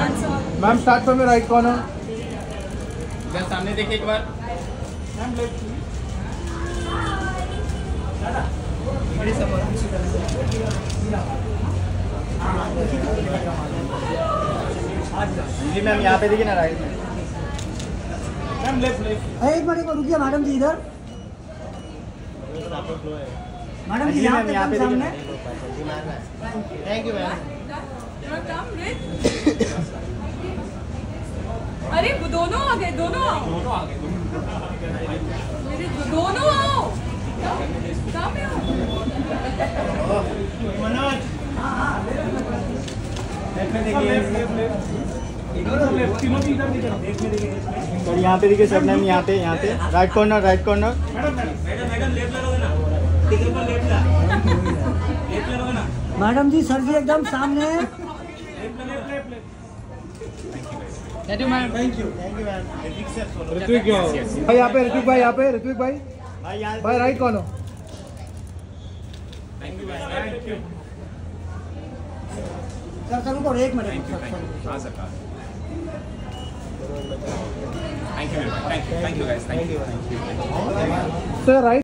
Ma'am start from right corner इधर सामने देखिए एक बार। समोर जी मैम यहाँ पे देखिए ना राइट में। मैम लेफ़्ट लेफ़्ट एक मिनट एक मिनट रुकिए मैडम जी इधर। मैडम जी मैम पे यहाँ पे सामने। Thank you ma'am. अरे दोनों आ गए दोनों आओ। दोनों मेरे दोनों आओ। कहाँ पे मनोज। लेफ़्ट में देखिए लेफ़्ट लेफ़्ट। इधर लेफ़्ट। तीनों भी इधर दिखे लेफ़्ट देखिए यहाँ पे देखिए सर मैम यहाँ पे यहाँ पे। Right corner right corner madam madam. Madam left लगोगे ना। ठीक है लेफ़्ट ला। लेफ़्ट लगोगे ना। मैडम जी सर जी एकदम सामने। Left thank you ma'am thank you thank you ma'am Ritwik भाई यहाँ पे ऋत्विक भाई यहाँ पे ऋत्विक भाई भाई भाई राइट कॉर्नर सर सर रुको एक minute sir, sir. Sir right